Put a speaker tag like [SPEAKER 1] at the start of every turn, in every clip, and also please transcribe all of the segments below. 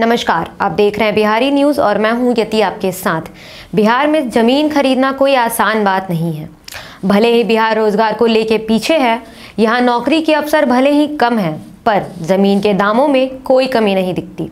[SPEAKER 1] नमस्कार, आप देख रहे हैं बिहारी न्यूज़ और मैं हूँ यति आपके साथ। बिहार में ज़मीन खरीदना कोई आसान बात नहीं है। भले ही बिहार रोज़गार को लेके पीछे है, यहाँ नौकरी के अवसर भले ही कम है पर ज़मीन के दामों में कोई कमी नहीं दिखती।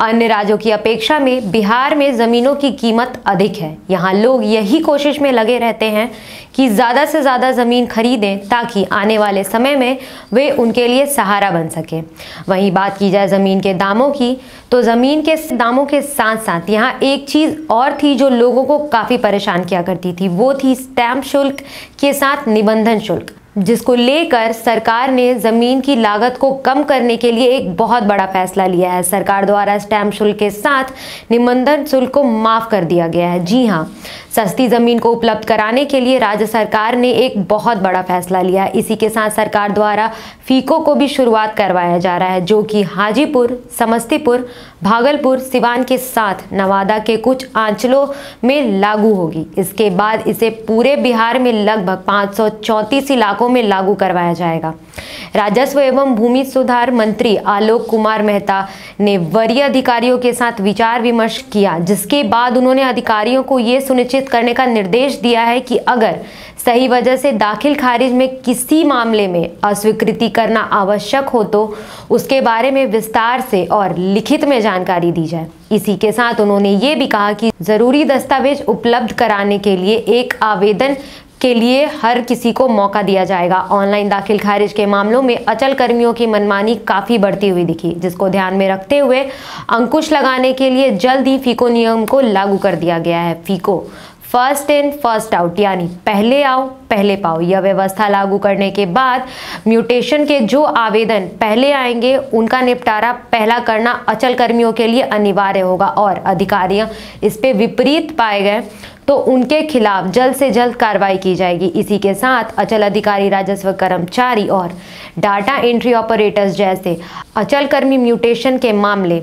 [SPEAKER 1] अन्य राज्यों की अपेक्षा में बिहार में ज़मीनों की कीमत अधिक है। यहाँ लोग यही कोशिश में लगे रहते हैं कि ज़्यादा से ज़्यादा ज़मीन खरीदें ताकि आने वाले समय में वे उनके लिए सहारा बन सके। वहीं बात की जाए ज़मीन के दामों की तो ज़मीन के दामों के साथ साथ यहाँ एक चीज़ और थी जो लोगों को काफ़ी परेशान किया करती थी। वो थी स्टैम्प शुल्क के साथ निबंधन शुल्क। जिसको लेकर सरकार ने ज़मीन की लागत को कम करने के लिए एक बहुत बड़ा फैसला लिया है। सरकार द्वारा स्टैम्प शुल्क के साथ निबंधन शुल्क को माफ़ कर दिया गया है। जी हाँ सस्ती ज़मीन को उपलब्ध कराने के लिए राज्य सरकार ने एक बहुत बड़ा फैसला लिया है। इसी के साथ सरकार द्वारा फीको को भी शुरुआत करवाया जा रहा है, जो कि हाजीपुर, समस्तीपुर, भागलपुर, सिवान के साथ नवादा के कुछ आंचलों में लागू होगी। इसके बाद इसे पूरे बिहार में लगभग पाँच इलाकों में लागू करवाया जाएगा। राजस्व एवं भूमि सुधार मंत्री आलोक कुमार मेहता ने वरीय अधिकारियों के साथ विचार विमर्श किया, जिसके बाद उन्होंने अधिकारियों को ये सुनिश्चित करने का निर्देश दिया है कि अगर सही वजह से दाखिल खारिज में किसी मामले में अस्वीकृति करना आवश्यक हो तो उसके बारे में विस्तार से और लिखित में जानकारी दी जाए। इसी के साथ उन्होंने ये भी कहा कि ज़रूरी दस्तावेज़ उपलब्ध कराने के लिए एक आवेदन के लिए हर किसी को मौका दिया जाएगा। ऑनलाइन दाखिल खारिज के मामलों में अचल कर्मियों की मनमानी काफ़ी बढ़ती हुई दिखी, जिसको ध्यान में रखते हुए अंकुश लगाने के लिए जल्द ही फीको नियम को लागू कर दिया गया है। FIFO first in first out यानी पहले आओ, पहले पाओ। यह व्यवस्था लागू करने के बाद म्यूटेशन के जो आवेदन पहले आएँगे, उनका निपटारा पहला करना अचल कर्मियों के लिए अनिवार्य होगा और अधिकारियाँ इस पे विपरीत पाए गए। तो उनके खिलाफ जल्द से जल्द कार्रवाई की जाएगी। इसी के साथ अचल अधिकारी राजस्व कर्मचारी और डाटा एंट्री ऑपरेटर्स जैसे अचल कर्मी म्यूटेशन के मामले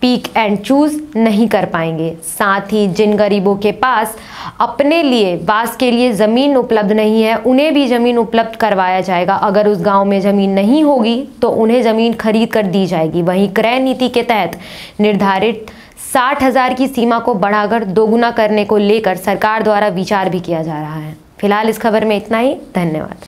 [SPEAKER 1] पीक एंड चूज़ नहीं कर पाएँगे। साथ ही जिन गरीबों के पास अपने लिए बास के लिए ज़मीन उपलब्ध नहीं है, उन्हें भी ज़मीन उपलब्ध करवाया जाएगा। अगर उस गाँव में ज़मीन नहीं होगी तो उन्हें ज़मीन खरीद कर दी जाएगी। वहीं क्रय नीति के तहत निर्धारित साठ हज़ार की सीमा को बढ़ाकर दोगुना करने को लेकर सरकार द्वारा विचार भी किया जा रहा है। फ़िलहाल इस खबर में इतना ही। धन्यवाद।